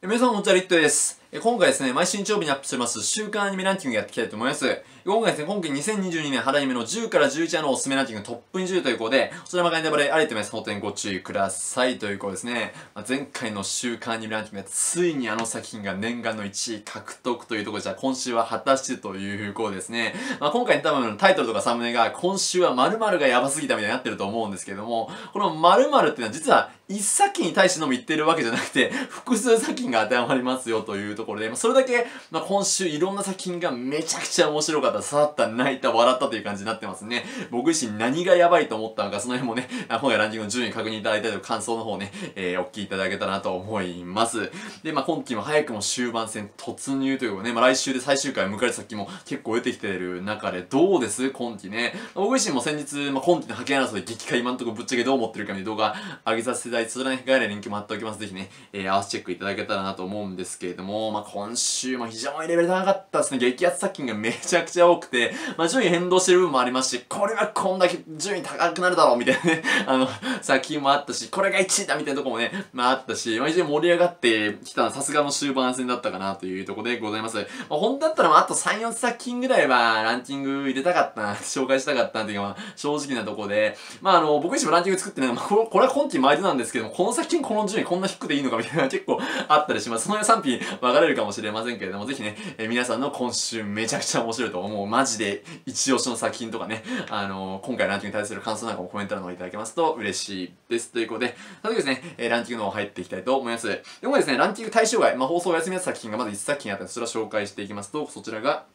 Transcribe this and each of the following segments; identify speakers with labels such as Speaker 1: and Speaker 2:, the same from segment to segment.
Speaker 1: 皆さん、お茶、リットです。今回ですね、毎週日曜日にアップしております、週刊アニメランキングやっていきたいと思います。今回ですね、今期2022年春アニメの10から11話のおすすめランキングトップ20ということで、そちらもガイネバレありてます。本当にご注意くださいということですね。まあ、前回の週刊アニメランキングでついにあの作品が念願の1位獲得というところじゃ、今週は果たしてということですね。まあ、今回多分タイトルとかサムネが今週は〇〇がやばすぎたみたいになってると思うんですけども、この〇〇っていうのは実は一作品に対してのみ言ってるわけじゃなくて、複数作品が当てはまりますよというところで、まあ、それだけ、まあ、今週いろんな作品がめちゃくちゃ面白かった、刺さった、泣いた、笑ったという感じになってますね。僕自身何がやばいと思ったのか、その辺もね、今回ランキングの順位確認いただいたりと感想の方ね、えー、お聞きいただけたらなと思います。で、まあ、今期も早くも終盤戦突入というかね、まあ、来週で最終回を迎える先も結構出てきてる中で、どうです？今期ね。僕自身も先日、まあ、今期の派遣争い激化今んとこぶっちゃけどう思ってるかみたいな動画上げさせていただいて、それね、概念ンキも貼っておきます。ぜひね、えー、合わせチェックいただけたらなと思うんですけれども、まあ、今週も非常にレベル高かったですね。激アツ作品がめちゃくちゃ多くて、まあ、順位変動してる部分もありますし、これはこんだけ順位高くなるだろうみたいなね、あの、作品もあったし、これが1位だみたいなとこもね、まああったし、まあ、非常に盛り上がってきたのはさすがの終盤戦だったかなというところでございます。まあ、本当だったら、まあ、あと3、4作品ぐらいはランキング入れたかったな、紹介したかったなっていうのは、正直なところで、まああの、僕自身もランキング作ってね、まあ、これは今期毎度なんですけども、この作品この順位こんな低くでいいのかみたいな結構あったりします。その辺賛否れるかもしれませんけれども、ぜひね、えー、皆さんの今週めちゃくちゃ面白いと思う、マジで一押しの作品とかね、あのー、今回ランキングに対する感想なんかもコメント欄の方いただけますと嬉しいです。ということで、早速ですね、えー、ランキングの方入っていきたいと思います。でもですね、ランキング対象外、まあ、放送お休みの作品がまず1作品あったので、それを紹介していきますと、そちらが、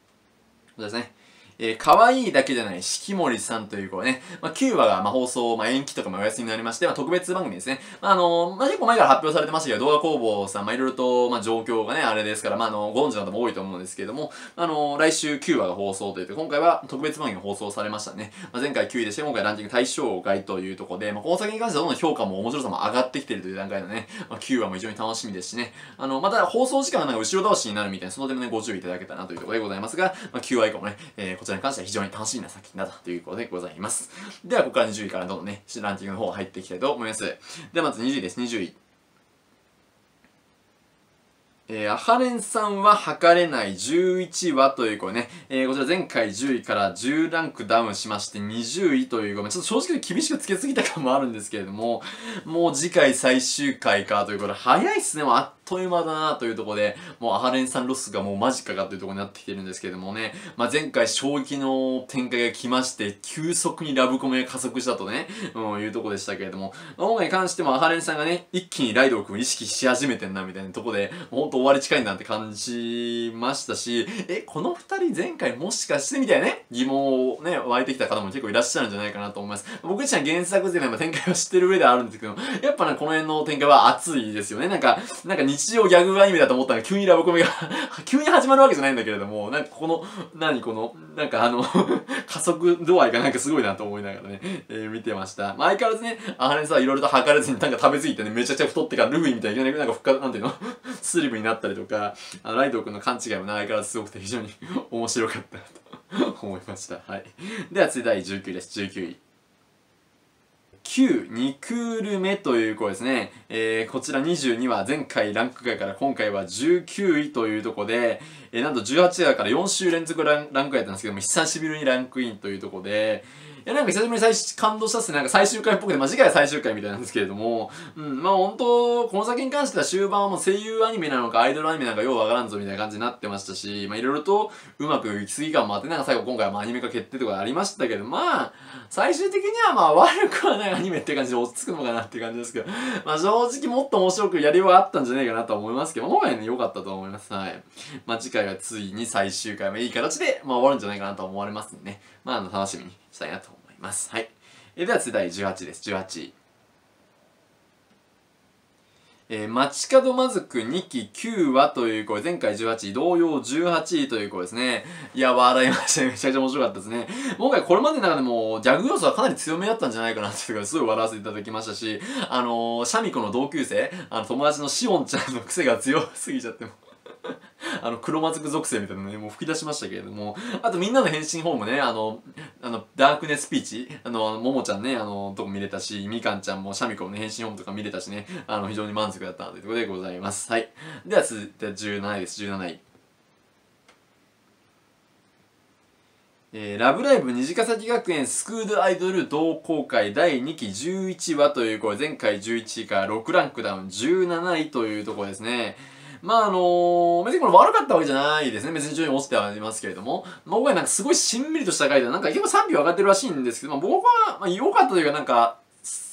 Speaker 1: こちらですね。えー、可愛いだけじゃない四季森さんという子はね、まあ、9話が、まあ、放送、まあ、延期とかもお休みになりまして、まあ、特別番組ですね。まあ、あのー、まあ、結構前から発表されてましたけど、動画工房さん、まあ、いろいろと、まあ、状況がね、あれですから、まあ、あの、ご存知の方も多いと思うんですけれども、あのー、来週9話が放送というと、今回は特別番組が放送されましたね。まあ、前回9位でして、今回ランキング対象外というところで、まあ、この作品に関してはどんどん評価も面白さも上がってきてるという段階でね、まあ、9話も非常に楽しみですしね、あの、また放送時間がなんか後ろ倒しになるみたいな、その点もね、ご注意いただけたらなというところでございますが、まあ、9話以降もね、えー、こちらに関しては非常に楽しみな作品だということでございます。では、ここから20位からどんどんね、ランキングの方入っていきたいと思います。では、まず20位です。20位。えー、アハレンさんは測れない11話というこれね、えー、こちら前回10位から10ランクダウンしまして20位というごめん、ちょっと正直厳しくつけすぎた感もあるんですけれども、もう次回最終回かということで、早いっすね、もうあっという間だなというところで、もうアハレンさんロスがもう間近かというところになってきてるんですけれどもね、まあ、前回衝撃の展開が来まして、急速にラブコメが加速したとね、うん、いうところでしたけれども、まあ、今回に関してもアハレンさんがね、一気にライド君を意識し始めてんなみたいなところで、ほんと終わり近いなって感じましたし、え、この二人前回もしかしてみたいなね、疑問をね、湧いてきた方も結構いらっしゃるんじゃないかなと思います。僕自身は原作勢の展開は知ってる上ではあるんですけど、やっぱね、この辺の展開は熱いですよね。なんか、なんか日常ギャグアニメだと思ったら急にラブコメが 急に始まるわけじゃないんだけれども、なんかこの、何この、なんかあの 加速度合いがなんかすごいなと思いながらね、えー、見てました。まあ、相変わらずね、あれさ、いろいろと測れずになんか食べ過ぎてね、めちゃくちゃ太ってからルフィみたいな、なんか深、なんていうの？スリムになったりとか、あのライド君の勘違いも相変わらずすごくて非常に面白かったなと思いました。はい。では次第19位です。19位。9、2クール目という子ですね。えー、こちら22は前回ランク外から今回は19位というとこで、えー、なんと18話から4週連続ランランク外だったんですけども、久しぶりにランクインというとこで、いや、なんか久しぶりに最感動したっすね。なんか最終回っぽくて、まあ、次回は最終回みたいなんですけれども、うん、まあ本当この作に関しては終盤はもう声優アニメなのかアイドルアニメなのかようわからんぞみたいな感じになってましたし、まあいろいろとうまくいきすぎ感もあって、なんか最後今回はまあアニメ化決定とかありましたけど、まあ、最終的にはまあ悪くはないアニメって感じで落ち着くのかなって感じですけど、まあ正直もっと面白くやりようがあったんじゃないかなと思いますけど、今回ね、良かったと思います。はい。まあ次回はついに最終回もいい形で、まあ終わるんじゃないかなと思われますんでね、まああの楽しみにしたいなと思います。はい。えでは次第18です。18位。えー、街角まずく2期9話という声、前回18位、同様18位という声ですね。いや、笑いました。めちゃくちゃ面白かったですね。今回これまでの中でも、ギャグ要素はかなり強めだったんじゃないかなっていうか、すごい笑わせていただきましたし、あのー、シャミ子の同級生、あの、友達のシオンちゃんの癖が強すぎちゃっても あの、黒マスク属性みたいなのね、もう吹き出しましたけれども、あとみんなの変身ホームね、あの、あの、ダークネスピーチ、あの、ももちゃんね、あの、とこ見れたし、みかんちゃんもシャミコの、ね、変身ホームとか見れたしね、あの、非常に満足だったということでございます。はい。では続いて17位です、17位。えー、ラブライブ虹ヶ崎学園スクールアイドル同好会第2期11話という、これ前回11位から6ランクダウン17位というところですね。まああのー、別にこれ悪かったわけじゃないですね。別に順位落ちてはいますけれども。まあ、僕はなんかすごいしんみりとした回で、なんか結構賛否分かってるらしいんですけど、まあ、僕は、まあ、良かったというかなんか、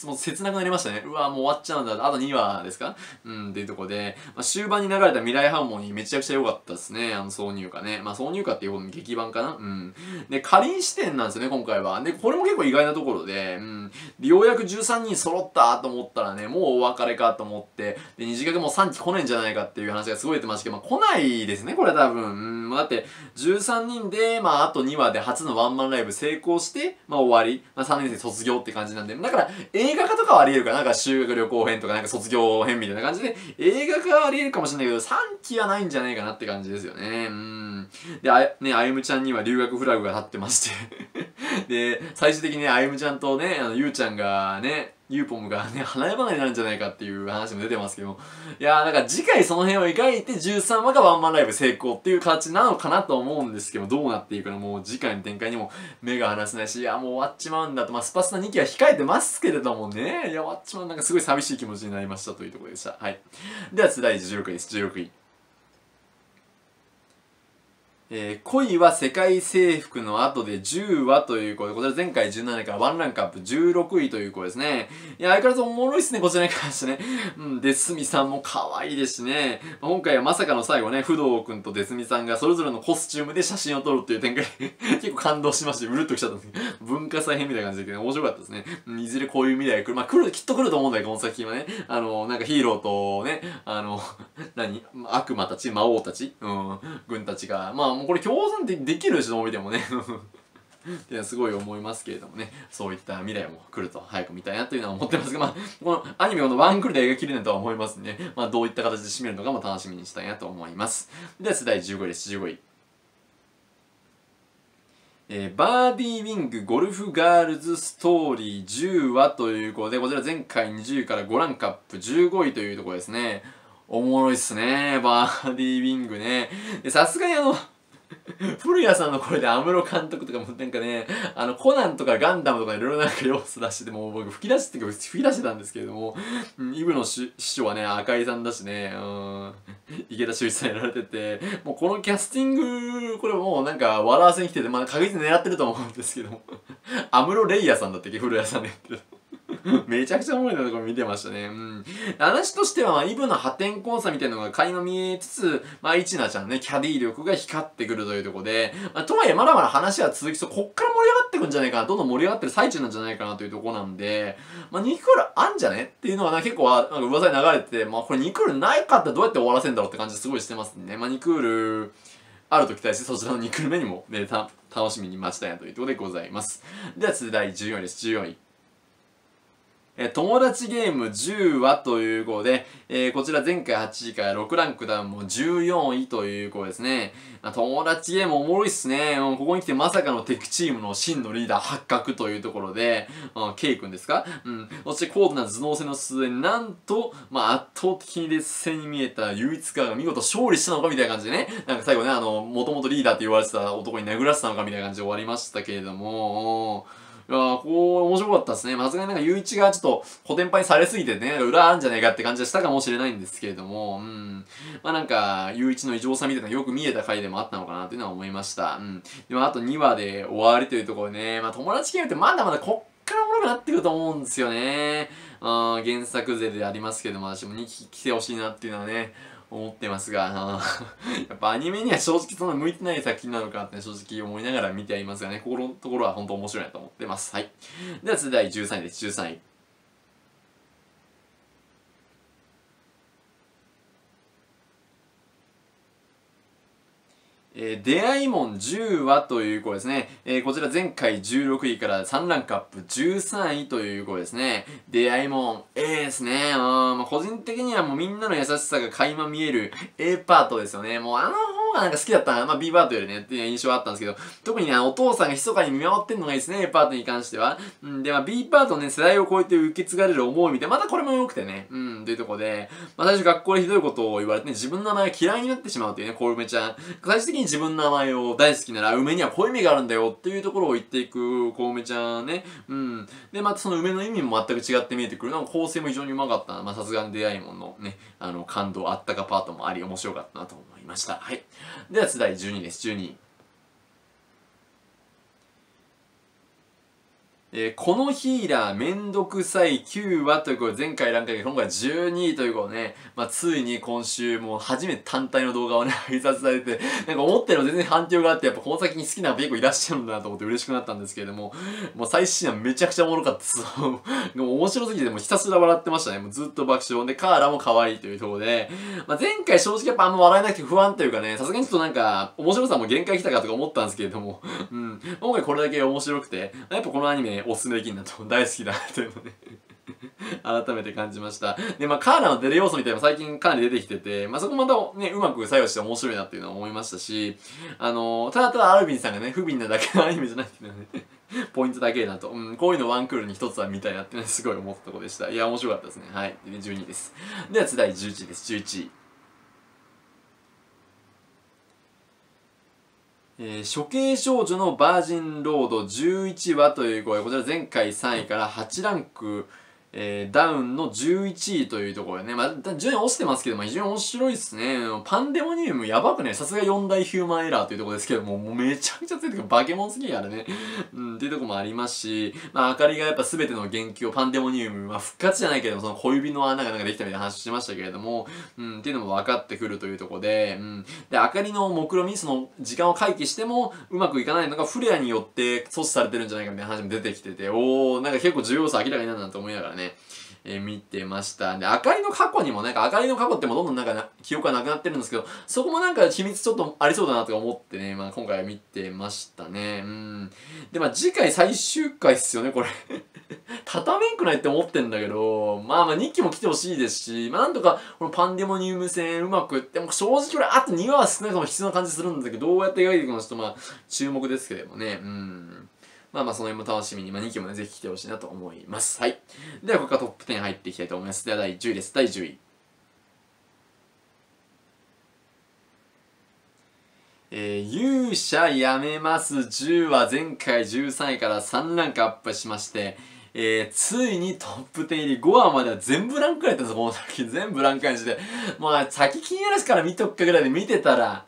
Speaker 1: もう切なくなりましたね。うわ、もう終わっちゃうんだ。あと2話ですか？うん、っていうとこで、まあ、終盤に流れた未来ハーモニーめちゃくちゃ良かったですね。あの挿入歌ね。まあ挿入歌っていうことの劇版かな？うん。で、かりん視点なんですよね、今回は。で、これも結構意外なところで、うん。で、ようやく13人揃ったと思ったらね、もうお別れかと思って、で、二次元もう3期来ないんじゃないかっていう話がすごい出てましたけど、まあ来ないですね、これ多分。うん。だって、13人で、まああと2話で初のワンマンライブ成功して、まあ終わり。まあ3年生卒業って感じなんで、だから、映画化とかはあり得るかな？んか修学旅行編とかなんか卒業編みたいな感じで、映画化はあり得るかもしれないけど、3期はないんじゃないかなって感じですよね。うん。で、あね、あゆむちゃんには留学フラグが立ってまして で、最終的に、あゆむちゃんとね、あの、ゆうちゃんがね、ユーポムがね、花山がになるんじゃないかっていう話も出てますけど、いやー、なんか次回その辺を描いて13話がワンマンライブ成功っていう形なのかなと思うんですけど、どうなっていくの？もう次回の展開にも目が離せないし、いや、もう終わっちまうんだと、まあ、スパスタ2期は控えてますけれどもね、いや、終わっちまうなんかすごい寂しい気持ちになりましたというところでした。はい。では、次第16位です。16位。えー、恋は世界征服の後で10話という子で、こちら前回17位からワンランクアップ16位という子ですね。いや、相変わらずおもろいっすね、こちらに関してね。うん、デスミさんも可愛いですしね。今回はまさかの最後ね、不動くんとデスミさんがそれぞれのコスチュームで写真を撮るっていう展開 結構感動しまして、うるっときちゃったんですけど、文化祭編みたいな感じで、ね、面白かったですね。いずれこういう未来が来る。まあ来る、きっと来ると思うんだけど、この作品はね。あの、なんかヒーローとね、あの、何？悪魔たち、魔王たち、うん、軍たちが、まあもうこれ共存でできるでしょ、見てもね。っ ていうすごい思いますけれどもね、そういった未来も来ると早く見たいなというのは思ってますが、まあ、このアニメこのワンクールで描ききれないとは思いますね、まあどういった形で締めるのかも楽しみにしたいなと思います。では、第15位です、15位。えー、バーディーウィングゴルフガールズストーリー10話ということで、こちら前回20位から5ランクアップ15位というところですね。おもろいっすね。バーディーウィングね。さすがにあの、古谷さんの声で安室監督とかもなんかね、あの、コナンとかガンダムとかいろいろなんか要素出してて、もう僕吹き出してて吹き出してたんですけれども、イブの師匠はね、赤井さんだしね、うん、池田修一さんやられてて、もうこのキャスティング、これもうなんか笑わせに来てて、まあ確実に狙ってると思うんですけども、安室レイヤーさんだったっけ？古谷さんでやってる。めちゃくちゃおもろいなとこ見てましたね。うん。話としては、イブの破天荒さみたいなのが垣間見えつつ、まあ、イチナちゃんね、キャディ力が光ってくるというとこで、まあ、とはいえまだまだ話は続きそう、こっから盛り上がってくんじゃないかな、どんどん盛り上がってる最中なんじゃないかなというとこなんで、まあ、ニクールあんじゃねっていうのはな、結構なんか噂に流れてて、まあ、これニクールないかってどうやって終わらせるんだろうって感じすごいしてますね。まあ、ニクール、あると期待して、そちらのニクール目にもね、た、楽しみに待ちたいなというところでございます。では、続いて第14位です。14位。え友達ゲーム10話という号で、えー、こちら前回8位から6ランクダウンも14位という号ですね。ま、友達ゲームおもろいっすね。うん、ここに来てまさかのテクチームの真のリーダー発覚というところで、うん、ケイ君ですか？うん。そして高度な頭脳戦の末になんと、まあ、圧倒的に劣勢に見えた唯一化が見事勝利したのかみたいな感じでね、なんか最後ね、あの、もともとリーダーって言われてた男に殴らせたのかみたいな感じで終わりましたけれども、いやー、こう、面白かったですね。さすがになんか、ゆういちがちょっと、コテンパンにされすぎてね、裏あるんじゃないかって感じがしたかもしれないんですけれども、うん。まあなんか、ゆういちの異常さみたいなよく見えた回でもあったのかなっていうのは思いました。うん。でも、あと2話で終わりというところでね、まあ友達ゲームってまだまだこっからおもろくなってくると思うんですよね。あ原作勢でありますけども、私も2期来てほしいなっていうのはね、思ってますが、やっぱアニメには正直そんな向いてない作品なのかって正直思いながら見てはいますがね、ここのところは本当面白いなと思ってます。はい。では次第13位です。13位。えー、出会いもん10話という子ですね。えー、こちら前回16位から3ランクアップ13位という子ですね。出会いもん、A ですね。うん、ま、個人的にはもうみんなの優しさが垣間見える A パートですよね。もうあの方がなんか好きだったな、まあ B パートよりねっていう印象があったんですけど、特にね、お父さんが密かに見守ってんのがいいですね、A パートに関しては。うん、で、まあ B パートね、世代を超えて受け継がれる思いみたいな、またこれも良くてね、うん、というとこで、まあ最初学校でひどいことを言われてね、自分の名前嫌いになってしまうっていうね、コウメちゃん。最終的に自分の名前を大好きなら、梅にはこういう意味があるんだよっていうところを言っていくコウメちゃんね。うん。で、またその梅の意味も全く違って見えてくるの構成も非常にうまかった。まあさすがに出会いものね、あの、感動あったかパートもあり、面白かったなと思いますました。はい。では、次第12です。12。えー、このヒーラーめんどくさい9話ということで前回ランク今回12位ということでね、まあ、ついに今週もう初めて単体の動画をね、配達されて、なんか思ったより全然反響があって、やっぱこの先に好きな結構いらっしゃるんだなと思って嬉しくなったんですけれども、もう最新話めちゃくちゃおもろかったです。でも面白すぎてもうひたすら笑ってましたね。もうずっと爆笑。で、カーラも可愛いというところで、まあ、前回正直やっぱあんま笑えなくて不安というかね、さすがにちょっとなんか面白さも限界来たかとか思ったんですけれども、うん。今回これだけ面白くて、やっぱこのアニメおすすめできるなと大好きだなというのね改めて感じました。で、まあ、カーラの出る要素みたいなのも最近かなり出てきてて、まあ、そこまたね、うまく作用して面白いなっていうのは思いましたし、あのー、ただただアルビンさんがね、不憫なだけのアニメじゃないっていうのはね ポイントだけだと。うん、こういうのワンクールに一つは見たいなってね、すごい思ったとこでした。いや、面白かったですね。はい。で、12です。では、次第11位です。11位。えー、処刑少女のバージンロード11話という声、こちら前回3位から8ランクえー、ダウンの11位というところでね、まあ、順位落ちてますけど、ま、非常に面白いですね。パンデモニウムやばくね、さすが4大ヒューマンエラーというところですけども、もうめちゃくちゃついてくる。バケモンすぎやあれね。うん、っていうところもありますし、まあ、あかりがやっぱ全ての元気をパンデモニウム、まあ、復活じゃないけども、その小指の穴がなんかできたみたいな話しましたけれども、うん、っていうのも分かってくるというところで、うん。で、あかりの目論見その時間を回帰しても、うまくいかないのがフレアによって阻止されてるんじゃないかみたいな話も出てきてて、おー、なんか結構重要さ明らかになるなと思いながらね。ねえー、見てました。で、あかりの過去にもなんか、あかりの過去ってもどんどんなんか記憶がなくなってるんですけど、そこもなんか秘密ちょっとありそうだなとか思ってね、まあ今回は見てましたね。うん。で、まあ次回最終回っすよね、これ 畳めんくないって思ってんだけど、まあまあ2期も来てほしいですし、まあなんとかこのパンデモニウム戦うまくいって、も正直これあと2話は少なくとも必要な感じするんだけど、どうやって描いていくのちょっとまあ注目ですけどもね。うん。まあまあその辺も楽しみに、まあ2期もね、ぜひ来てほしいなと思います。はい。では、ここからトップ10入っていきたいと思います。では、第10位です。第10位。えー、勇者やめます10は前回13位から3ランクアップしまして、えー、ついにトップ10入り5話までは全部ランクやったんですよ、この先。全部ランクやして。もう先気になるから見とくかぐらいで見てたら、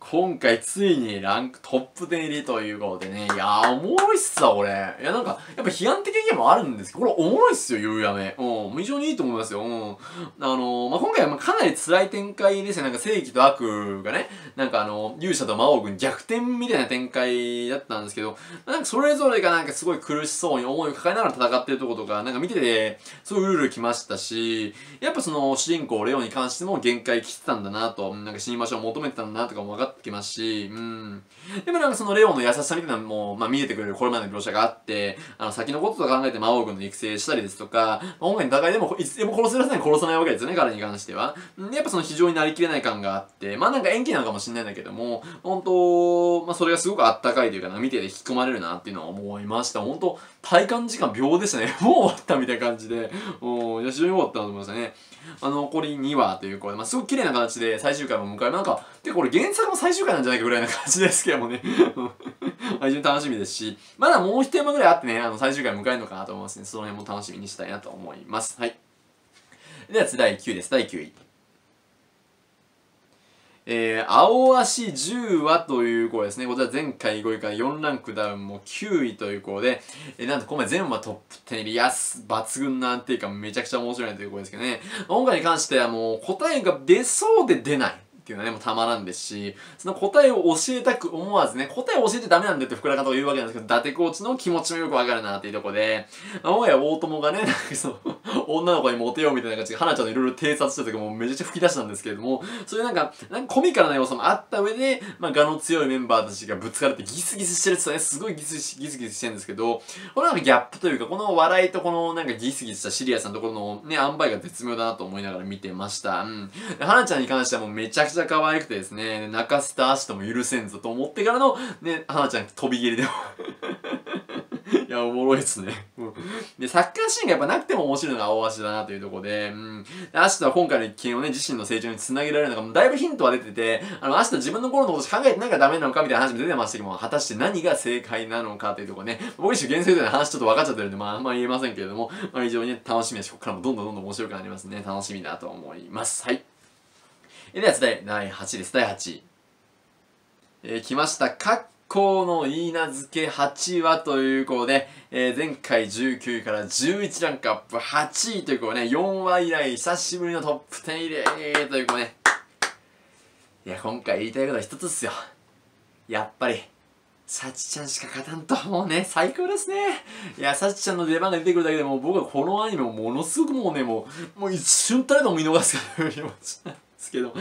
Speaker 1: 今回ついにランクトップ10入りということでね、いやー、おもろいっすわ、これ。いや、なんか、やっぱ批判的意見もあるんですけど、これおもろいっすよ、夕やめ。うん、非常にいいと思いますよ。うん。あのー、まあ、今回はかなり辛い展開ですよ。なんか正義と悪がね、なんかあの、勇者と魔王軍逆転みたいな展開だったんですけど、なんかそれぞれがなんかすごい苦しそうに思いを抱えながら戦ってるとことか、なんか見てて、すごいうるうるきましたし、やっぱその主人公レオに関しても限界来てたんだなと、なんか死に場所を求めてたんだなとかも分かってきますし、うん。でもなんかそのレオンの優しさみたいなのも、まあ見えてくれるこれまでの描写があって、あの先のことと考えて魔王軍の育成したりですとか、まあ、音楽の戦いでもいつでも殺せらせない殺さないわけですよね、彼に関しては。やっぱその非常になりきれない感があって、まあなんか演技なのかもしれないんだけども、本当まあそれがすごくあったかいというかな、見てて引き込まれるなっていうのは思いました。本当体感時間秒でしたね。もう終わったみたいな感じで、う、いや非常に良かったなと思いましたね。あの、残り2話ということで、まあ、すごく綺麗な形で最終回も迎える、なんか、でこれ原作も最終回なんじゃないかぐらいな感じですけどもね。非常に楽しみですし、まだもう一山ぐらいあってね、あの、最終回迎えるのかなと思いますね。その辺も楽しみにしたいなと思います。はい。では次第9位です。第9位。えー、青足10話という子ですね。こちら前回5位から4ランクダウンも9位という子で、えー、なんと今回全話トップ10入り、やす、抜群な安定感めちゃくちゃ面白いという子ですけどね。今回に関してはもう答えが出そうで出ない。っていうのはね、もうたまらんですし、その答えを教えたく思わずね、答えを教えてダメなんだって福田監督が言うわけなんですけど、伊達コーチの気持ちもよくわかるなっていうとこで、まあ、もや大友がね、なんかその、女の子にモテようみたいな感じで、花ちゃんのいろいろ偵察した時もめちゃくちゃ吹き出したんですけれども、そういうなんか、なんかコミカルな要素もあった上で、まあ、我の強いメンバーたちがぶつかるってギスギスしてるってね、すごいギスギスギスしてるんですけど、これなんかギャップというか、この笑いとこのなんかギスギスしたシリアスなところのね、塩梅が絶妙だなと思いながら見てました。うん。花ちゃんに関してはもうめちゃくちゃちゃ可愛くてですね、泣かせた足とも許せんぞと思ってからの、ね、花ちゃん飛び蹴りでも いや、おもろいっすね。で、サッカーシーンがやっぱなくても面白いのが青足だなというところで、うん。アシトは今回の一見をね、自身の成長につなげられるのが、だいぶヒントは出てて、あの、アシト自分の頃のことしか考えてないからダメなのかみたいな話も出てましたけども、果たして何が正解なのかというところね、僕一種原生的な話ちょっと分かっちゃってるんで、まあ、あんま言えませんけれども、まあ、非常に、ね、楽しみだし、ここからもどんどんどんどん面白くなりますね。楽しみだと思います。はい。では、第8です。第8位。えー、来ました。かっ校の言い名付け8話ということで、えー、前回19位から11ランクアップ8位ということでね、4話以来久しぶりのトップ10入れということでね、いや、今回言いたいことは一つっすよ。やっぱり、サチちゃんしか勝たんと、もうね、最高ですね。いや、サチちゃんの出番が出てくるだけでも僕はこのアニメをものすごくもうね、もう、もう一瞬たりとも見逃すからですけど、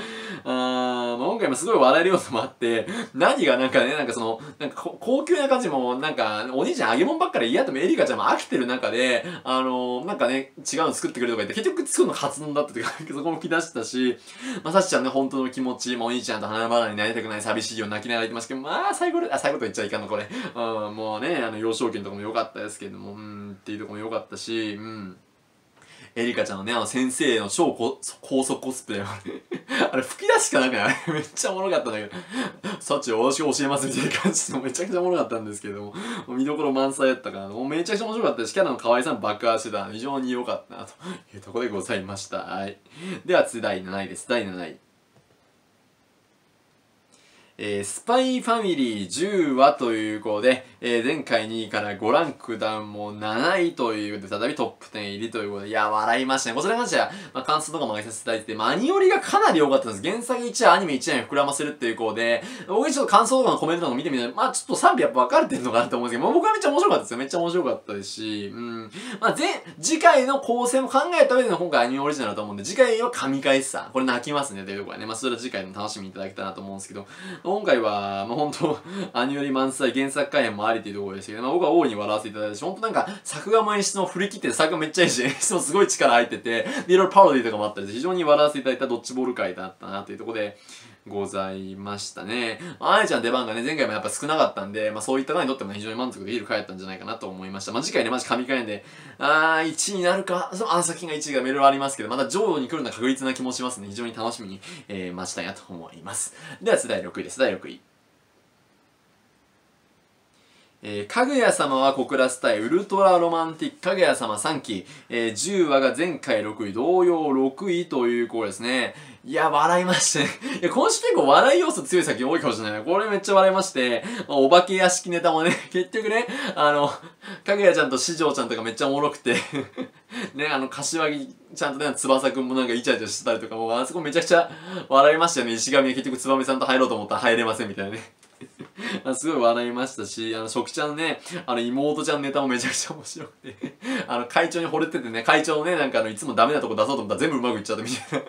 Speaker 1: あー、まあ、今回もすごい笑える要素もあって、何がなんかね、なんかその、なんか高級な感じも、なんか、お兄ちゃん揚げ物ばっかり嫌ともエリカちゃんも飽きてる中で、あのー、なんかね、違うの作ってくれとか言って、結局作るの発音だったというか、そこも吹き出したし、ま、さちちゃんね、本当の気持ち、まあ、お兄ちゃんと花々になりたくない寂しいよう泣きながら言ってますけど、まあ、最後、あ、最後と言っちゃいかんの、これ。うん、もうね、あの、幼少期のとこも良かったですけども、うん、っていうとこも良かったし、うん。エリカちゃんのね、あの先生の超高速コスプレ あれ吹き出しかなくない？めっちゃおもろかったんだけど、サッチ私が教えますみたいな感じのめちゃくちゃおもろかったんですけども、見どころ満載やったから、もうめちゃくちゃ面白かったし、キャラの河合さん爆破してた非常に良かったなというところでございました。はい。では次第7位です。第7位。えー、スパイファミリー10話ということで、えー、前回2位から5ランクダウンも7位というで、再びトップ10入りということで、いや、笑いましたね。こちらに関しては、まあ、感想とかも上げさせていただいて、まあ、アニオリがかなり良かったんです。原作1話、アニメ1話に膨らませるっていうことで、僕ちょっと感想とかのコメントとか見てみて、まあ、ちょっと賛否やっぱ分かれてるのかなと思うんですけど、まあ、僕はめっちゃ面白かったですよ。めっちゃ面白かったですし、うん。まあ、前、次回の構成も考えた上での今回アニオリジナルだと思うんで、次回は神回さ。これ泣きますねというところはね、まあ、それは次回の楽しみいただけたらなと思うんですけど、今回は、まあ、本当アニオリ満載原作改編もありっていうところですけど、まあ、僕は大いに笑わせていただいたし、本当なんか、作画も演出も振り切って作画めっちゃいいし、演出もすごい力入ってて、いろいろパロディとかもあったりして、非常に笑わせていただいたドッジボール界だったなというところで、ございましたね。あやちゃん出番がね、前回もやっぱ少なかったんで、まあそういった方にとっても非常に満足できる回だったんじゃないかなと思いました。まあ次回ね、マジ神回で、あー、1位になるか、その、あ、先が1位がメールありますけど、また上位に来るのは確実な気もしますね。非常に楽しみに、えー、待ちたいなと思います。では、第6位です。第6位。えー、かぐや様は小倉スタイ、ウルトラロマンティックかぐや様3期、えー、10話が前回6位、同様6位という子ですね。いや、笑いましてね。いや、今週結構笑い要素強い作品多いかもしれない。これめっちゃ笑いまして、まあ、お化け屋敷ネタもね、結局ね、あの、かぐやちゃんと四条ちゃんとかめっちゃおもろくて ね、あの、柏木ちゃんとね、翼くんもなんかイチャイチャしてたりとかもう、あそこめちゃくちゃ笑いましたよね。石神が結局燕さんと入ろうと思ったら入れませんみたいなね。あすごい笑いましたし、あの、食ちゃんね、あの、妹ちゃんネタもめちゃくちゃ面白くて あの、会長に惚れててね、会長ね、なんかあの、いつもダメなとこ出そうと思ったら全部うまくいっちゃったみたい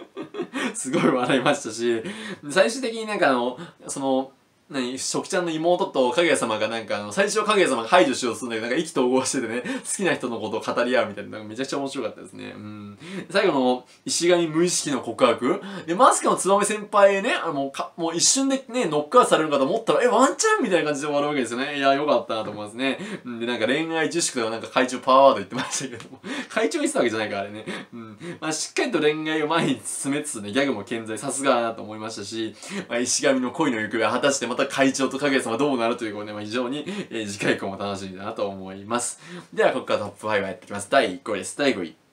Speaker 1: な すごい笑いましたし、最終的になんかあの、その、何食ちゃんの妹と影様がなんかあの、最初は影様が排除しようとするんだけど、なんか意気投合しててね、好きな人のことを語り合うみたいな、なんかめちゃくちゃ面白かったですね。うん。最後の石神無意識の告白。で、マスクの燕先輩ね、あの、もうか、もう一瞬でね、ノックアウトされるかと思ったら、え、ワンチャンみたいな感じで終わるわけですよね。いや、よかったなと思いますね。で、なんか恋愛自粛とかなんか会長パワーワード言ってましたけども、会長言ってたわけじゃないからあれね。うん。まあ、しっかりと恋愛を前に進めつつね、ギャグも健在、さすがだなと思いましたし、まあ、石神の恋の行方は果たしてまた会長と影月様どうなるということで、まあ、非常に、えー、次回以降も楽しみだなと思います。では、ここからトップ5やっていきます。第5位です。第5位。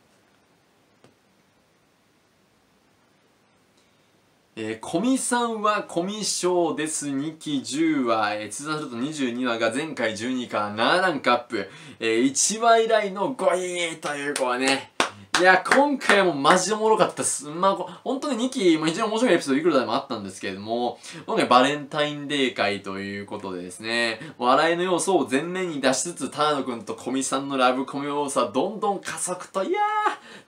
Speaker 1: えー、コミさんはコミショーです。2期10話、えー、通算すると22話が前回12から7ランクアップ。えー、1話以来の5位という子はね、いや、今回もマジでおもろかったっす。まあ、本当に2期、まあ、非常に面白いエピソードいくらでもあったんですけれども、今回バレンタインデー会ということでですね、笑いの要素を前面に出しつつ、ターノ君とコミさんのラブコミ要素はどんどん加速と、いやー、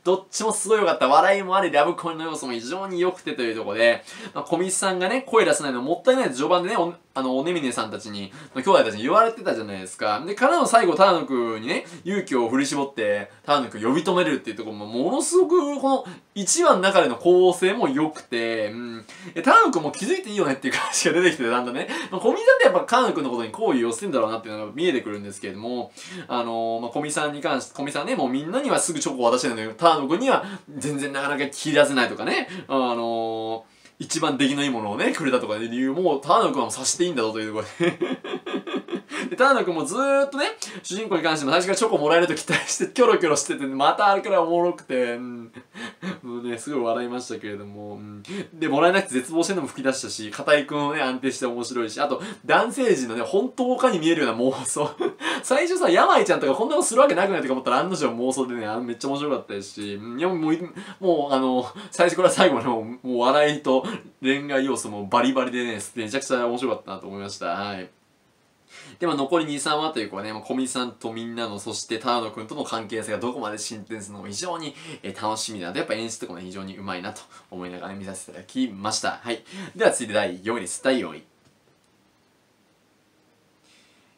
Speaker 1: どっちもすごい良かった。笑いもあり、ラブコミの要素も非常に良くてというところで、まあ、コミさんがね、声出せないのもったいない序盤でね、あの、おねみねさんたちに、兄弟たちに言われてたじゃないですか。で、からの最後、ターノくんにね、勇気を振り絞って、ターノくん呼び止めるっていうところも、ものすごく、この、1話の中での構成も良くて、うん。ターノくんも気づいていいよねっていう感じが出てきて、だんだんね。まあ、小見さんってやっぱターノくんのことに好意を寄せてんだろうなっていうのが見えてくるんですけれども、あのー、まあ、小見さんに関して、小見さんね、もうみんなにはすぐチョコを渡してるんだけど、ターノくんには全然なかなか聞き出せないとかね、あのー一番出来のいいものをね、くれたとかで理由も、田野くんは察していいんだぞというところで。で、田野くんもずーっとね、主人公に関しても最初からチョコもらえると期待して、キョロキョロしてて、またあれからおもろくて、うん、もうね、すごい笑いましたけれども、うん、で、もらえなくて絶望してるのも吹き出したし、片井くんをね、安定して面白いし、あと、男性陣のね、本当かに見えるような妄想。最初さ、山井ちゃんとかこんなことするわけなくないとか思ったら、案の定妄想でね、あめっちゃ面白かったですし、いや、もう、もう、あの、最初から最後までもう、もう笑いと恋愛要素もバリバリでね、めちゃくちゃ面白かったなと思いました。はい。でも残り2、3話というかね、小見さんとみんなの、そして田野くんとの関係性がどこまで進展するのか非常に、えー、楽しみなので、やっぱ演出とかも、非常にうまいなと思いながらね見させていただきました。はい。では続いて第4位です。第4位。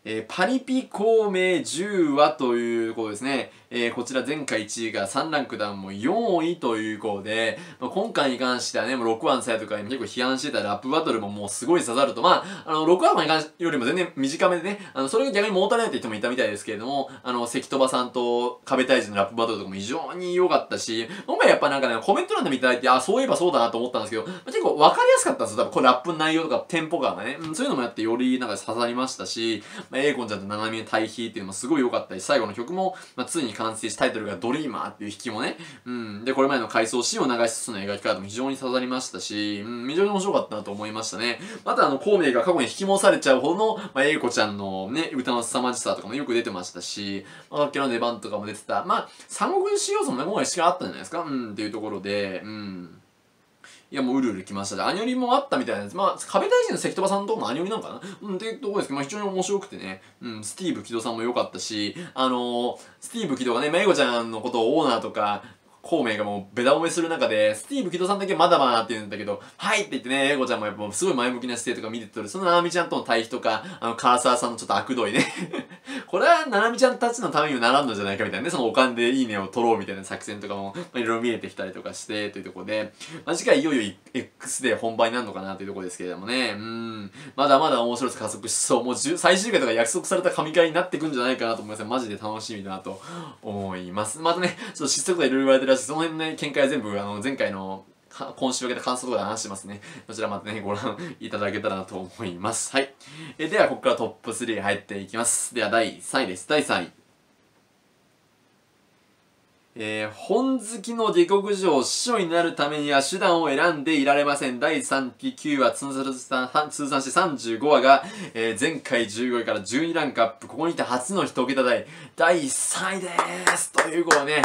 Speaker 1: えー、パリピ孔明10話ということですね。えー、こちら前回1位が3ランクダウンも4位ということで、まあ、今回に関してはね、もう6話のサイトか結構批判してたラップバトルももうすごい刺さると、まあ、あの、6話に関しよりも全然短めでね、あの、それが逆に物足りないって人もいたみたいですけれども、あの、関戸場さんと壁退治のラップバトルとかも非常に良かったし、今回やっぱなんかね、コメント欄で見ていただいて、あ、そういえばそうだなと思ったんですけど、まあ、結構分かりやすかったんですよ。多分これラップの内容とかテンポ感がね、うん、そういうのもやってよりなんか刺さりましたし、まあ、エイコンちゃんとナナミの対比っていうのもすごい良かったし、最後の曲も、まあ、ついに完成しタイトルがドリーマーっていう引きもね、うん。で、これまでの回想シーンを流しつつの描き方も非常に刺さりましたし、うん、非常に面白かったなと思いましたね。またあの、孔明が過去に引き戻されちゃうほどの、まあ、英子ちゃんのね、歌の凄まじさとかもよく出てましたし、まあ、楽器の出番とかも出てた。まあ、三国志要素もね、今回しかあったんじゃないですか？うん、っていうところで、うん。いや、もううるうる来ました。で、アニョリもあったみたいなんです。まあ、壁大臣の関戸場さんのとこもアニョリなんかな？うん、っていうところですけど、まあ非常に面白くてね、うん、スティーブ・キドさんも良かったし、あのー、スティーブ・キドがね、まゆこちゃんのことをオーナーとか、孔明がもうベタ褒めする中で、スティーブ・キドさんだけまだまだって言うんだけど、はいって言ってね、エゴちゃんもやっぱすごい前向きな姿勢とか見てとる、そのナナミちゃんとの対比とか、あの、唐沢さんのちょっと悪どいね これは、ななみちゃんたちのためにもならんのじゃないかみたいなね、そのお金でいいねを取ろうみたいな作戦とかも、まあ、いろいろ見えてきたりとかして、というところで、まあ、次回いよいよ X で本番になるのかなというところですけれどもね、うん、まだまだ面白さ加速しそう、もう最終回とか約束された神回になってくんじゃないかなと思います。マジで楽しみだなと思います。またね、ちょっと失速がいろいろ言われてるらしい、その辺ね、見解は全部、あの、前回の今週分けた感想とかで話してますね。こちらまたね、ご覧いただけたらなと思います。はい。えでは、ここからトップ3入っていきます。では、第3位です。第3位。えー、本好きの下克上師匠になるためには手段を選んでいられません。第3期9話、通算して35話が、えー、前回15位から12ランクアップ。ここにて初の一桁台、第3位ですということね、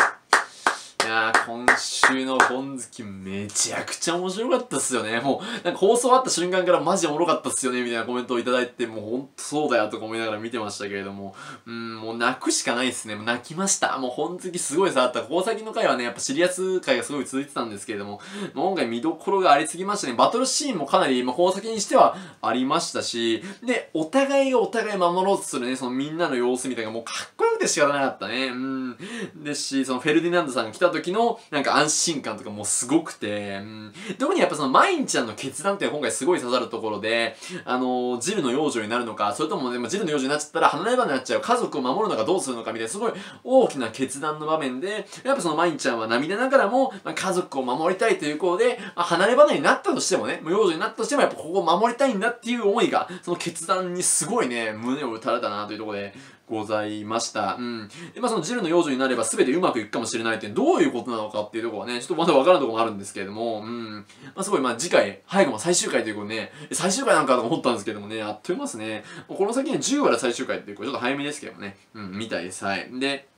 Speaker 1: いやー、今週の本好きめちゃくちゃ面白かったっすよね。もう、なんか放送あった瞬間からマジおもろかったっすよね、みたいなコメントをいただいて、もうほんとそうだよとか思いながら見てましたけれども、うん、もう泣くしかないっすね。泣きました。もう本好きすごいさ、あった。ここ先の回はね、やっぱシリアス回がすごい続いてたんですけれども、今回見どころがありすぎましたね。バトルシーンもかなり、まあ、この先にしてはありましたし、で、お互いがお互い守ろうとするね、そのみんなの様子みたいなもうかっこよくて仕方なかったね。うん。ですし、そのフェルディナンドさんが来た時の、なんか安心感とかもすごくて、うん、特にやっぱそのマインちゃんの決断って今回すごい刺さるところで、あのー、ジルの養女になるのか、それとも、ね、ジルの養女になっちゃったら離れ離れになっちゃう、家族を守るのかどうするのかみたいな、すごい大きな決断の場面で、やっぱそのマインちゃんは涙ながらも、まあ、家族を守りたいということで、まあ、離れ離れになったとしてもね、無養女になったとしてもやっぱここを守りたいんだっていう思いが、その決断にすごいね、胸を打たれたなというところで、ございました。うん。で、まあそのジルの養女になれば全てうまくいくかもしれないってどういうことなのかっていうところはね、ちょっとまだわからんところもあるんですけれども、うん。まあすごい、まあ次回、最後も最終回ということでね、最終回なんかと思ったんですけどもね、あっという間ですね。この先に10話で最終回っていう、これちょっと早めですけどもね、うん、みたいです。はい。で、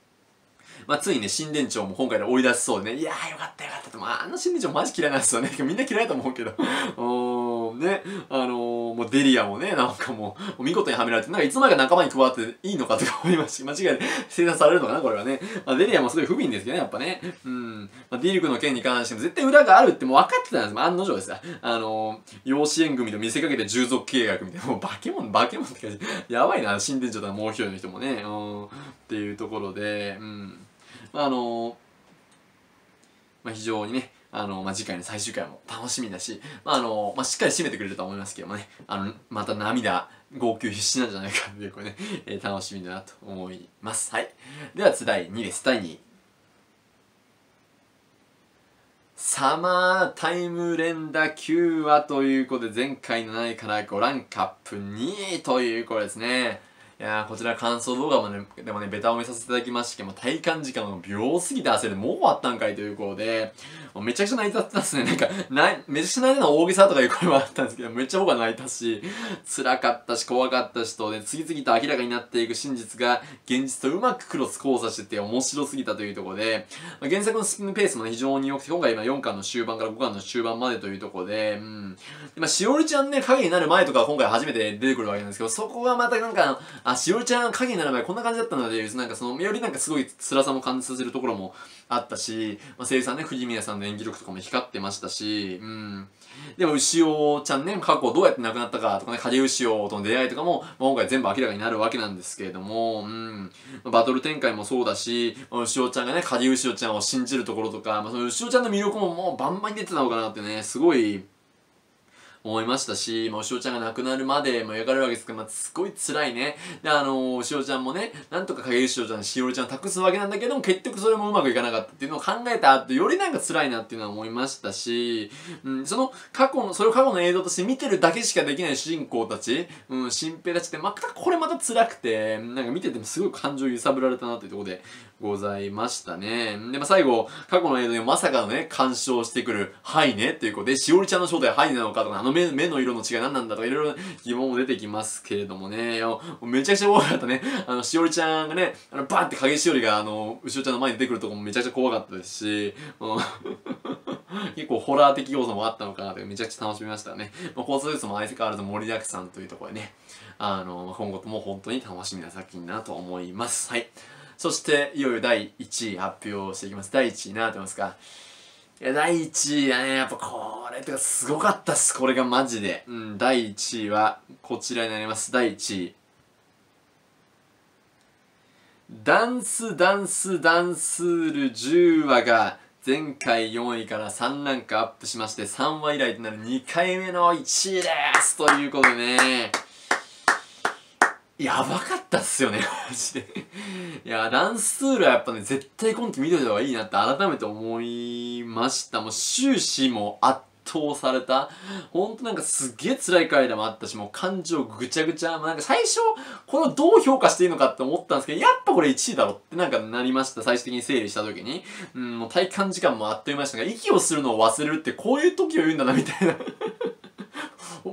Speaker 1: まあ、ついね、新店長も今回で追い出しそうでね、いやーよかったよかったと、まあ、あの新店長マジ嫌いなんですよね。みんな嫌いだと思うけど。ね、あのー、もうデリアもね、なんかもう、見事にはめられて、なんかいつまで仲間に加わっていいのかとか思いまし間違いで生産されるのかな、これはね。まあ、デリアもすごい不憫ですけどね、やっぱね。うん。まあ、ディルクの件に関しても絶対裏があるってもう分かってたんです。まあ、案の定ですよ。あのー、養子縁組と見せかけて従属契約みたいな、もう化け物、化け物って感じ。やばいな、新店長とかもう一人の人もね。うん。っていうところで、うん。まあ、あのー、まあ、非常にね、あの、まあ、次回の最終回も楽しみだし、まあ、あの、まあ、しっかり締めてくれると思いますけどもね、あの、また涙、号泣必至なんじゃないかっていう、これね、えー、楽しみだなと思います。はい。では、第2です。第2位。サマータイム連打9話ということで、前回の7位から5ランクアップ2位ということですね。いやー、こちら感想動画もね、でもね、ベタを見させていただきまして、体感時間も秒すぎて汗でもう終わったんかいということで、めちゃくちゃ泣いたってたんですね。なんか、ないめちゃくちゃ泣いたの大げさとかいう声もあったんですけど、めっちゃ僕は泣いたし、辛かったし、怖かったしと、ね、次々と明らかになっていく真実が、現実とうまくクロス交差してて面白すぎたというところで、まあ、原作のスピンペースも、ね、非常に良くて、今回今4巻の終盤から5巻の終盤までというところで、うん。まあ、しおりちゃんね、影になる前とか今回初めて出てくるわけなんですけど、そこがまたなんか、あ、しおりちゃん影になる前こんな感じだったので、なんかその、よりなんかすごい辛さも感じさせるところもあったし、まあ、声優さんね、藤宮さんの演技力とかも光ってましたし、うん。でも、牛尾ちゃんね、過去どうやって亡くなったかとかね、影牛尾との出会いとかも、まあ、今回全部明らかになるわけなんですけれども、うん。バトル展開もそうだし、牛尾ちゃんがね、影牛尾ちゃんを信じるところとか、まあ、その牛尾ちゃんの魅力ももうバンバン出てたのかなってね、すごい、思いましたし、まあ、おしおちゃんが亡くなるまで、まあ、描かれるわけですけど、まあ、すごい辛いね。で、あのー、おしおちゃんもね、なんとか影牛おちゃん、しおりちゃんを託すわけなんだけども、結局それもうまくいかなかったっていうのを考えた後、よりなんか辛いなっていうのは思いましたし、うん、その過去の、それを過去の映像として見てるだけしかできない主人公たち、うん、新平たちって、またこれまた辛くて、なんか見ててもすごい感情揺さぶられたなっていうところでございましたね。で、まあ、最後、過去の映像でまさかのね、干渉してくる、はいねっていうことで、しおりちゃんの正体ははいなのかとか、あの目目の色の違い何なんだとか、いろいろ疑問も出てきますけれどもね、めちゃくちゃ怖かったね。あの、しおりちゃんがね、あの、バンって影しおりが、あの、後ろちゃんの前に出てくるとこもめちゃくちゃ怖かったですし、結構ホラー的要素もあったのかなとめちゃくちゃ楽しみましたね。まあ、放送ですも相変わらず盛りだくさんというところでね、あの、今後とも本当に楽しみな作品だなと思います。はい。そして、いよいよ第1位発表していきます。第1位なってますか？いや、第1位はね、やっぱこれとかすごかったっす。これがマジで。うん、第1位はこちらになります。第1位。ダンスダンスダンスール10話が前回4位から3ランクアップしまして3話以来となる2回目の1位ですということでねやばかったっすよね、マジで。いや、ダンスツールはやっぱね、絶対今期見といた方がいいなって改めて思いました。もう終始も圧倒された。ほんとなんかすっげえ辛い回でもあったし、もう感情ぐちゃぐちゃ。まあ、なんか最初、このどう評価していいのかって思ったんですけど、やっぱこれ1位だろってなんかなりました。最終的に整理した時に。うん、もう体感時間もあっという間でしたが、息をするのを忘れるってこういう時を言うんだな、みたいな。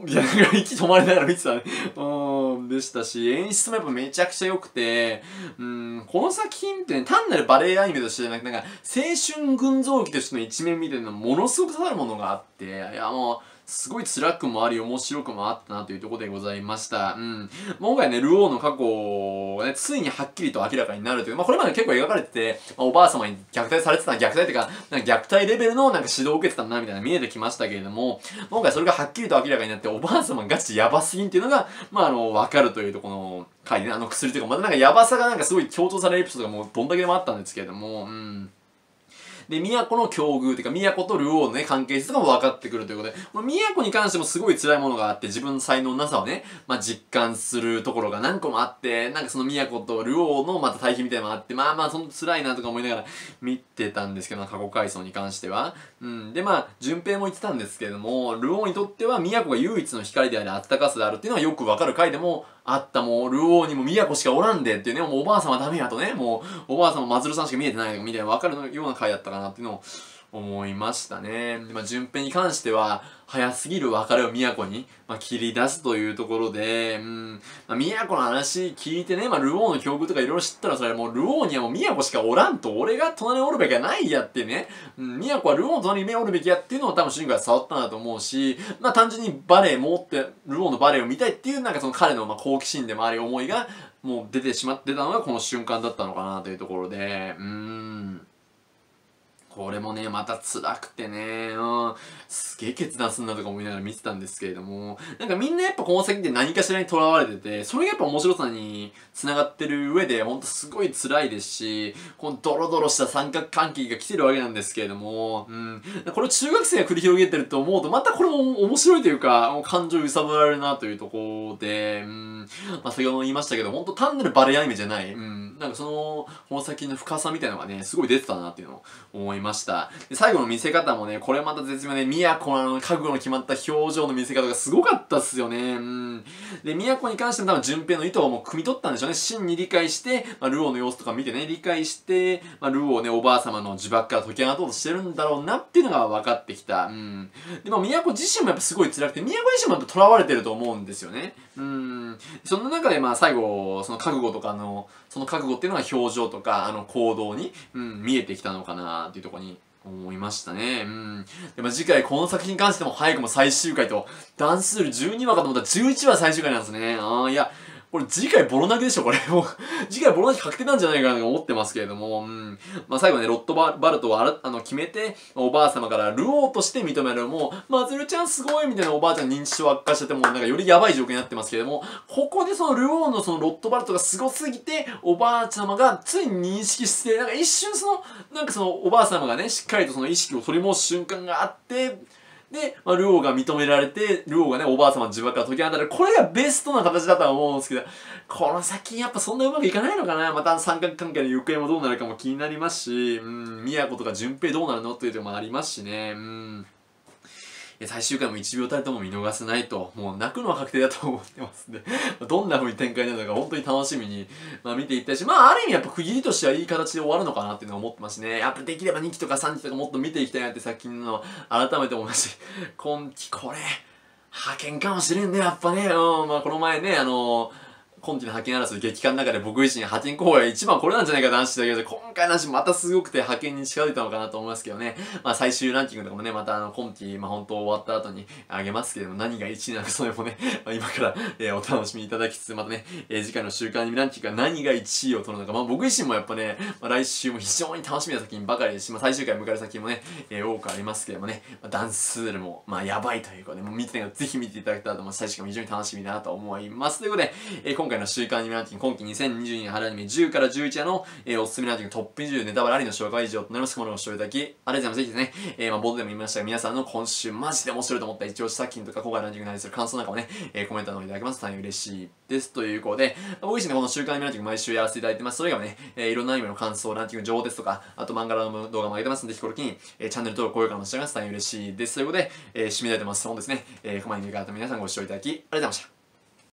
Speaker 1: いや、息止まりながら見てたね。うん、でしたし、演出もやっぱめちゃくちゃ良くて、うん、この作品ってね、単なるバレエアニメとしてじゃなくて、なんか、青春群像劇としての一面みたいなものすごく刺さるものがあって、いや、もう、すごい辛くもあり、面白くもあったなというところでございました。うん。今回ね、ルオーの過去がね、ついにはっきりと明らかになるという、まあこれまで結構描かれてて、まあ、おばあ様に虐待されてた、虐待っていうか、なんか虐待レベルのなんか指導を受けてたな、みたいな見えてきましたけれども、今回それがはっきりと明らかになって、おばあ様ガチやばすぎんっていうのが、まああの、わかるというとこの回でね、あの薬というか、またなんかやばさがなんかすごい強調されるエピソードがもうどんだけでもあったんですけれども、うん。で、都の境遇というか、都とルオーのね、関係性とかも分かってくるということで、この都に関してもすごい辛いものがあって、自分の才能のなさをね、まあ、実感するところが何個もあって、なんかその都とルオーのまた対比みたいなのもあって、まあまあ、その辛いなとか思いながら見てたんですけど、過去回想に関しては。うん。で、まあ、順平も言ってたんですけれども、ルオーにとっては都が唯一の光であり、あったかさであるっていうのはよくわかる回でもあったもう、ルオーにも宮古しかおらんでっていうね、もうおばあさんはダメやとね、もう、おばあさんもマズルさんしか見えてないみたいなわかるような回だったかなっていうのを思いましたね。まあ、順平に関しては、早すぎる別れを都に、まあ、切り出すというところで、うん、まあ、都の話聞いてね、まあ、ルオーの境遇とかいろいろ知ったら、それもうルオーにはもう都しかおらんと、俺が隣におるべきはないやってね、うん、都はルオーの隣に目おるべきやっていうのを多分主人公が触ったなと思うし、まあ、単純にバレエ持って、ルオーのバレエを見たいっていう、なんかその彼のまあ好奇心でもあり思いが、もう出てしまってたのがこの瞬間だったのかなというところで、うーん。これもね、また辛くてね、うん、すげえ決断すんなとか思いながら見てたんですけれども、なんかみんなやっぱこの先って何かしらにとらわれてて、それがやっぱ面白さに繋がってる上で、ほんとすごい辛いですし、このドロドロした三角関係が来てるわけなんですけれども、うん、これ中学生が繰り広げてると思うと、またこれも面白いというか、もう感情揺さぶられるなというところで、うん、まあ先ほども言いましたけど、ほんと単なるバレエアニメじゃない、うん、なんかその、この先の深さみたいなのがね、すごい出てたなっていうのを思います。ました。で最後の見せ方もね、これまた絶妙で、宮古の覚悟の決まった表情の見せ方がすごかったっすよね。うん。で、宮古に関しても多分順平の意図をもう汲み取ったんでしょうね。真に理解して、まあ、ルオーの様子とか見てね、理解して、まあ、ルオーね、おばあ様の呪縛から解き放とうとしてるんだろうなっていうのが分かってきた。うん。でも、宮古自身もやっぱすごい辛くて、宮古自身もやっぱ囚われてると思うんですよね。うん。その中でまあ最後、その覚悟とかの、その覚悟っていうのが表情とか、あの行動に、うん、見えてきたのかなっていうところに思いましたね。うん。でも次回この作品に関しても早くも最終回と、ダンスール12話かと思ったら11話最終回なんですね。ああ、いや、これ次回ボロ投げでしょこれ。もう次回ボロ投げ確定なんじゃないかなと思ってますけれども、うん。まあ最後ね、ロットバルトをああの決めて、おばあ様からルオーとして認める。もう、まつるちゃんすごいみたいなおばあちゃん認知症悪化してても、なんかよりやばい状況になってますけれども、ここでそのルオーのそのロットバルトがすごすぎて、おばあちゃまがついに認識して、なんか一瞬その、なんかそのおばあ様がね、しっかりとその意識を取り戻す瞬間があって、で、まあ、ルオーが認められて、ルオーがね、おばあ様の呪縛から解き放たれる。これがベストな形だとは思うんですけど、この先やっぱそんなうまくいかないのかなまた三角関係の行方もどうなるかも気になりますし、うん、宮子とか順平どうなるのというのもありますしね、うん。最終回も1秒たりとも見逃せないと、もう泣くのは確定だと思ってますんで どんな風に展開になるのか本当に楽しみに、まあ、見ていったし、まあある意味やっぱ区切りとしてはいい形で終わるのかなっていうのは思ってますね。やっぱできれば2期とか3期とかもっと見ていきたいなって作品の改めて思いますし、今期これ、派遣かもしれんね、やっぱね。うん、まあこの前ね、あのー今期の派遣争い激化の中で僕自身派遣候補が一番これなんじゃないかと話してたけど、今回の話またすごくて派遣に近づいたのかなと思いますけどね。まあ最終ランキングとかもね、またあの今期、まあ本当終わった後にあげますけれども、何が1位なのかそれもね、まあ、今から、えー、お楽しみいただきつつ、またね、えー、次回の週間アニメランキングが何が1位を取るのか、まあ僕自身もやっぱね、まあ、来週も非常に楽しみな作品ばかりですし、まあ最終回迎える作品もね、えー、多くありますけれどもね、まあ、ダンスールも、まあやばいというかね、もう見てないからぜひ見ていただけたらと思います。最終回も非常に楽しみだなと思います。ということで、えー、今回の週間アニメランキング今期2022年春アニメ10から11話の、えー、おす。す。めランキングトップ20ネタバレありの紹介以上となります。このご視聴いただき、ありがとうございます。ぜひです。ね、えー、まあ、冒頭でも言いましたが、皆さんの今週マジで面白いと思った一押し作品とか、今回ランキングに対す。る感想なんかもね、えー、コメントの方いただけます。と大変嬉しいです。ということで、僕自身ね、この週刊アニメランキング毎週やらせていただいてます。それ以外もね、えー、いろんなアニメの感想、ランキング情報です。とか、あと漫画の動画も上げてます。ので、ぜひこの機に、えー、チャンネル登録、高評価もしてます。大変嬉しいです。ということで、えー、締めたいと思います。本です。ね、えー、ここまに見方皆さんご視聴いただき、ありがとうございました。